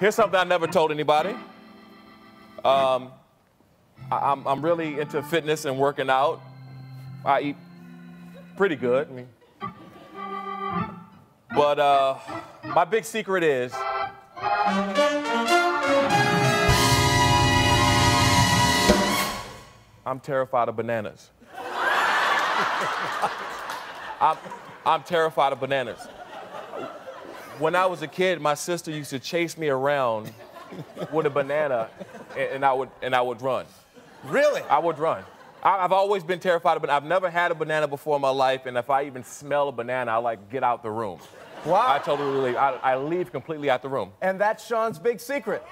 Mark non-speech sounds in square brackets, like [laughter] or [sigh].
Here's something I never told anybody. Um, I, am I'm really into fitness and working out. I eat pretty good. I mean, but uh, my big secret is I'm terrified of bananas. [laughs] I'm, I'm terrified of bananas. When I was a kid, my sister used to chase me around with a banana, and, and I would and I would run. Really? I would run. I, have always been terrified of bananas. I've never had a banana before in my life, and if I even smell a banana, I like get out the room. Wow. I totally leave. I, I leave completely out the room. And that's Shawne's big secret.